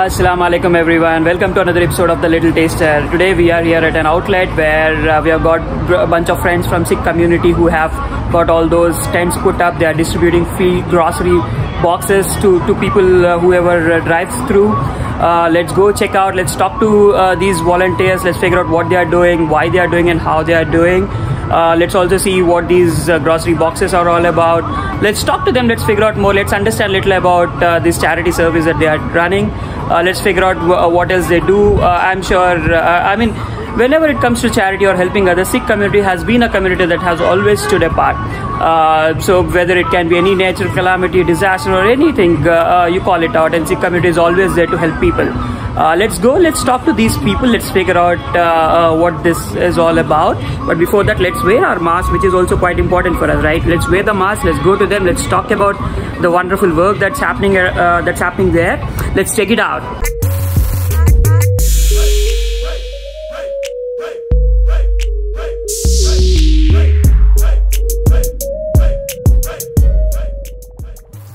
Assalamu alaikum everyone. Welcome to another episode of The Little Taster. Today we are here at an outlet where uh, we have got a bunch of friends from Sikh community who have got all those tents put up. They are distributing free grocery boxes to, to people uh, whoever uh, drives through. Uh, let's go check out, let's talk to uh, these volunteers, let's figure out what they are doing, why they are doing and how they are doing. Uh, let's also see what these uh, grocery boxes are all about. Let's talk to them. Let's figure out more. Let's understand a little about uh, this charity service that they are running. Uh, let's figure out w- what else they do. Uh, I'm sure. Uh, I mean, whenever it comes to charity or helping others, Sikh community has been a community that has always stood apart. Uh, so whether it can be any natural calamity, disaster, or anything uh, uh, you call it out, and Sikh community is always there to help people. Uh, let's go. Let's talk to these people. Let's figure out uh, uh, what this is all about. But before that, let's wear our mask, which is also quite important for us, right? Let's wear the mask. Let's go to them. Let's talk about the wonderful work that's happening. Uh, that's happening there. Let's check it out.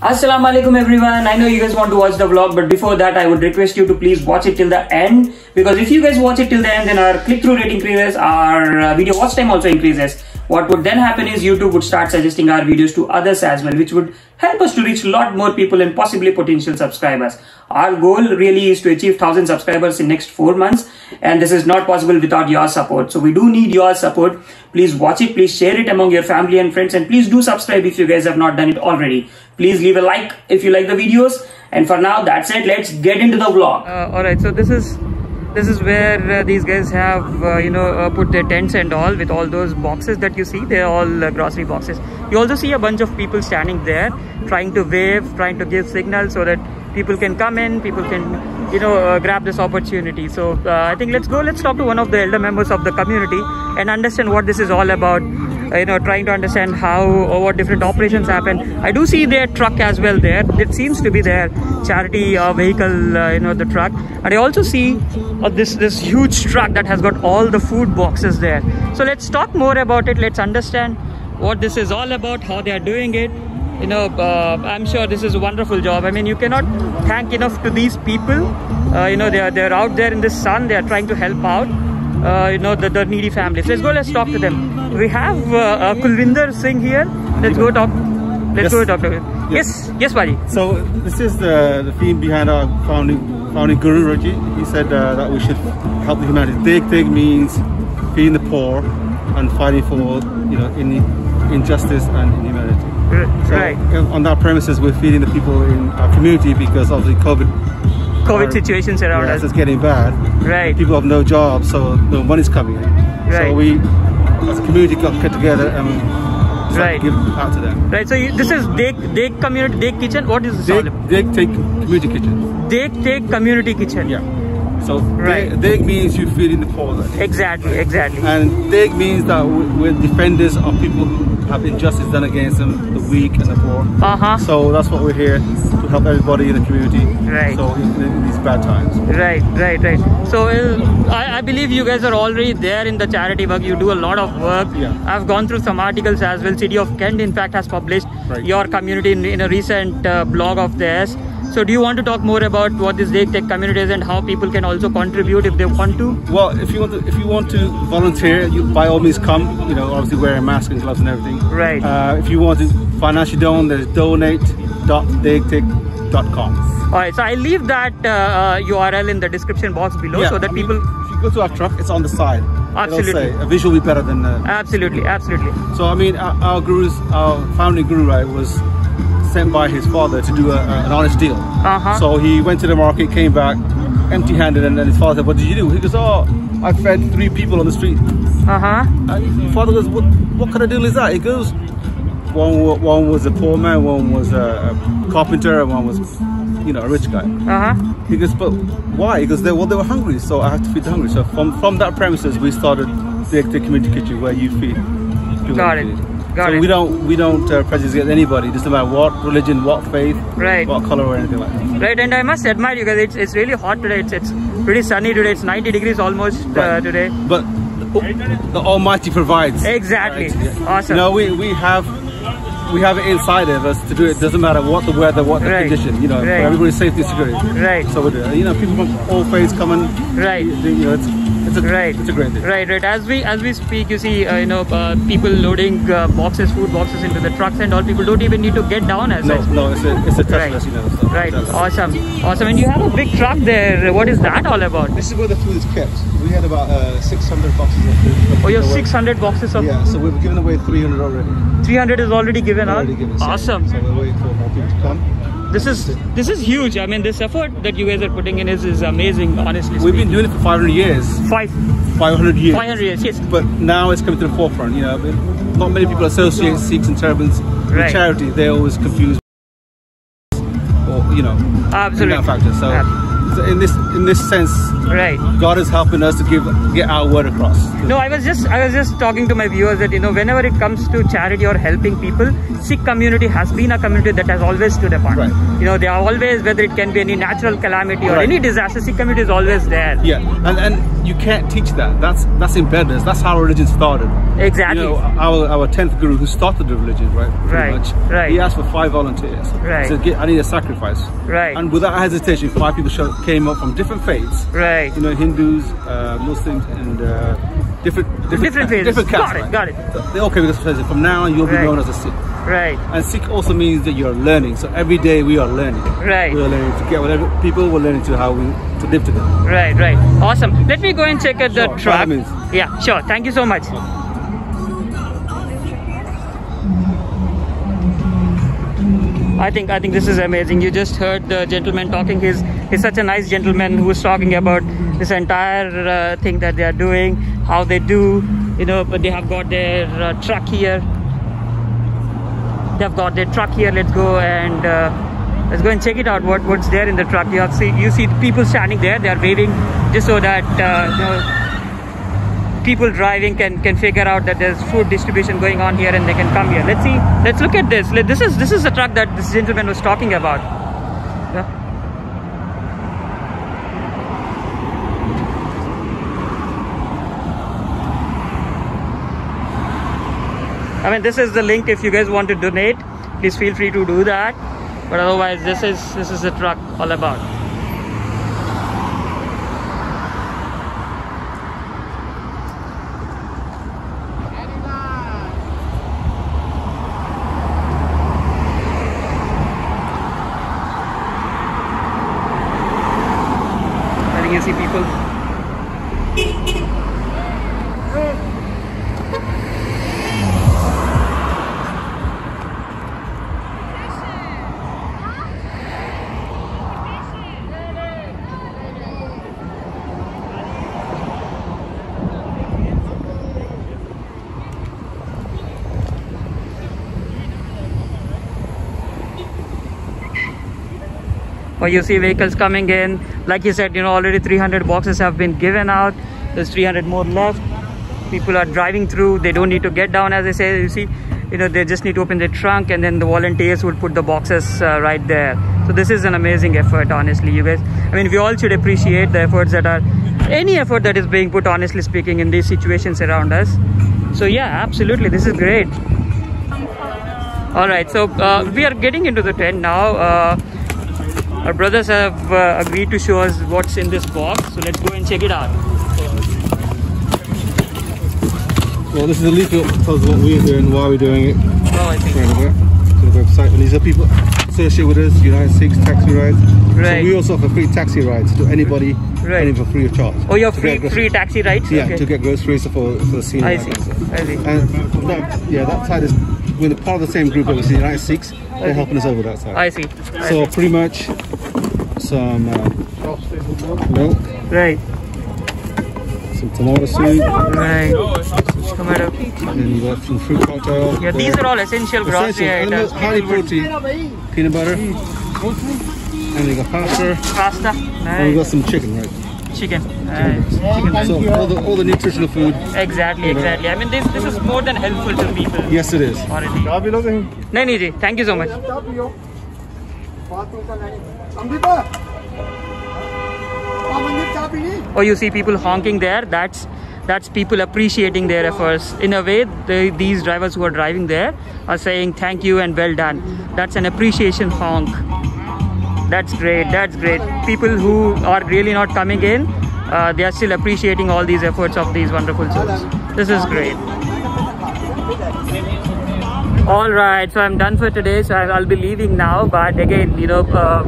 Assalamu alaikum everyone. I know you guys want to watch the vlog, but before that, I would request you to please watch it till the end because if you guys watch it till the end, then our click-through rate increases, our uh, video watch time also increases. What would then happen is YouTube would start suggesting our videos to others as well, which would help us to reach a lot more people and possibly potential subscribers. Our goal really is to achieve 1000 subscribers in next 4 months and this is not possible without your support. So we do need your support. Please watch it, please share it among your family and friends and please do subscribe if you guys have not done it already. Please leave a like if you like the videos and for now that's it. Let's get into the vlog. Uh, all right, so this is this is where uh, these guys have uh, you know uh, put their tents and all with all those boxes that you see. They're all uh, grocery boxes. You also see a bunch of people standing there trying to wave trying to give signals so that people can come in people can you know uh, grab this opportunity. So uh, i think let's go let's talk to one of the elder members of the community and understand what this is all about you know trying to understand how or what different operations happen. I do see their truck as well there. It seems to be their charity uh, vehicle uh, you know the truck. And i also see uh, this this huge truck that has got all the food boxes there. So let's talk more about it. Let's understand what this is all about how they are doing it. You know uh, i'm sure this is a wonderful job. I mean you cannot thank enough to these people. Uh, you know they are they're out there in the sun. They are trying to help out uh, you know the, the needy families. Let's go let's talk to them. We have uh, uh, kulvinder singh here. Let's go talk. Let's Yes. go talk to him. Yes. Yes, yes So this is the, the theme behind our founding founding guru Raji. He said uh, that we should help the humanity. Dig dig means feeding the poor and fighting for you know in injustice and inhumanity. So right. on that premises, we're feeding the people in our community because obviously COVID, covid situations around yeah, us it's getting bad. right People have no jobs, so no money's coming in. Right. So we, as a community, got get together and Right. give out to them. right so you, this is Dek Dek community Dek kitchen what is this Degh, Tegh community kitchen. Dek Dek community kitchen Yeah. So Right. Degh means you feed in the poor. exactly exactly And dig means that we- we're defenders of people who have injustice done against them, the weak and the poor. uh-huh So that's what we're here to help everybody in the community. Right. So in, in these bad times. Right, right, right. So uh, I, I believe you guys are already there in the charity work. You do a lot of work. Yeah. I've gone through some articles as well. City of Kent, in fact, has published Right. your community in, in a recent uh, blog of theirs. So do you want to talk more about what this Degh Tegh community is and how people can also contribute if they want to? Well, if you want to, if you want to volunteer, you by all means come. You know, obviously wearing a mask and gloves and everything. Right. Uh, if you want to financially donate, there's donate.deghtegh.com. All right. So I leave that uh, uh, URL in the description box below so that I mean, people. if you go to our truck, it's on the side. Absolutely. Say, a visual will be better than. Uh, Absolutely, absolutely. So I mean, our, our guru's, our founding guru, right, was sent by his father to do a, a, an honest deal. Uh-huh. So he went to the market, came back empty-handed, and then his father said, "What did you do?" He goes, "Oh, I fed three people on the street." Uh huh. And father goes, "What? What kind of deal is that?" He goes, "One, one was a poor man, one was a, carpenter, and one was, you know, a rich guy." Uh huh. He goes, "But why?" He goes, "They well, they were hungry, so I have to feed the hungry." So from from that premises, we started the, the community kitchen where you feed. people Got it. need. Got so it. we don't we don't uh, prejudice against anybody, just no matter what religion, what faith, Right. what color or anything like that. Right, and I must admire you guys. It's, it's really hot today. It's, it's pretty sunny today. It's 90 degrees almost uh, today. But the, the Almighty provides. Exactly. Right? Yeah. Awesome. You know, we we have we have it inside of us to do it. Doesn't matter what the weather, what the Right. condition. You know, Right. everybody's safety and security. Right. So we do. You know, people from all faiths come and Right. You know, it's, a Right. It's a great thing. Right, right. As we as we speak, you see, uh, you know, uh, people loading uh, boxes, food boxes into the trucks, and all. People don't even need to get down as No, such. no, it's a it's a Right. touchless. You know. So Right. Awesome. Awesome. And you have a big truck there. What is that all about? This is where the food is kept. We had about uh, 600 boxes of food. Oh, you have So we're- 600 boxes of. Yeah, so we've given away 300 already. 300 is already given out. Given. so- Awesome. So we're waiting for more people to come. This is this is huge. I mean, this effort that you guys are putting in is, is amazing. Honestly, We've been doing it for 500 years. five 500 years. 500 years. Yes. But now it's coming to the forefront. You know, not many people associate Sikhs and turbans with Right. charity. They're always confuse, or you know, Absolutely. that factor. So, Ab- so in this in this sense, Right. God is helping us to give get our word across. No, I was just I was just talking to my viewers that you know whenever it comes to charity or helping people, Sikh community has been a community that has always stood apart. Right. You know, they are always whether it can be any natural calamity or Right. any disaster, Sikh community is always there. Yeah, and and you can't teach that. That's that's embedded. That's how religion started. Exactly. You know, our our tenth guru who started the religion, right? pretty Right, Much, right. He asked for five volunteers. Right. He said, "Get- I need a sacrifice. Right. And without hesitation, five people show, came up from different faiths. Right. You know, Hindus, uh, Muslims, and uh, different different Different faiths. Different castes. Got it, got it. So they all came this From now on, you'll be Right. known as a Sikh. Right. And Sikh also means that you're learning. So every day we are learning. Right. We are learning to get whatever people were learning to how we to live together. Right, right. Awesome. Let me go and check out the Sure, truck. Yeah, sure. Thank you so much. I think I think this is amazing. You just heard the gentleman talking. He's he's such a nice gentleman who's talking about this entire uh, thing that they are doing, how they do. You know, but they have got their uh, truck here. They have got their truck here. Let's go and uh, let's go and check it out. What what's there in the truck? You have see you see people standing there. They are waving just so that uh, you know people driving can can figure out that there's food distribution going on here and they can come here. Let's see. Let's look at this. This is this is the truck that this gentleman was talking about. Yeah. I mean this is the link if you guys want to donate. Please feel free to do that. But otherwise this is this is the truck all about See people. Or you see vehicles coming in. Like you said you know already 300 boxes have been given out. There's 300 more left. People are driving through. They don't need to get down as i say. You see you know they just need to open their trunk and then the volunteers would put the boxes uh, right there. So this is an amazing effort honestly you guys. I mean we all should appreciate the efforts that are any effort that is being put honestly speaking in these situations around us. So yeah absolutely. This is great. All right. So uh, we are getting into the tent now. Uh, our brothers have uh, agreed to show us what's in this box so let's go and check it out Well, this is a leaflet that tells us what we're doing, why we're doing it. oh i think to the website. And these are people associated with us, United Sikhs taxi rides. Right. So we also offer free taxi rides to anybody, Right. any for free of charge. oh you're free free taxi rides Yeah, okay to get groceries for, for the scene. i see i see And that, yeah, that side is we're part of the same group that we see United Sikhs. They're helping us over that side. i see. I so see. pretty much some uh, milk, right. Some tomato soup, right. Tomato and you got some fruit cocktail. yeah these are all essential grocery essential, items high protein, peanut butter, and you got pasta, pasta. And we got some chicken, right? chicken. Uh, chicken so all the all the nutritional food. Exactly, exactly. I mean, this this is more than helpful to people. Yes, it is. Already. नहीं नहीं जी thank you so much you see people honking there. That's that's people appreciating their efforts in a way these drivers who are driving there are saying thank you and well done that's an appreciation honk that's great that's great. People who are really not coming in uh, they are still appreciating all these efforts of these wonderful souls this is great. All right so i'm done for today. So i'll be leaving now. But again you know uh,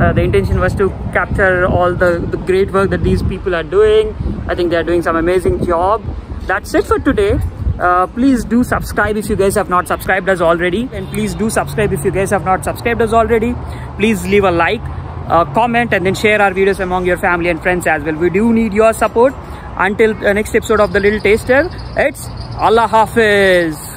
uh, the intention was to capture all the, the great work that these people are doing. I think they're doing some amazing job. That's it for today uh, please do subscribe if you guys have not subscribed us already. And please do subscribe if you guys have not subscribed us already. Please leave a like uh, comment and then share our videos among your family and friends as well. We do need your support. Until the next episode of the little taster it's allah hafiz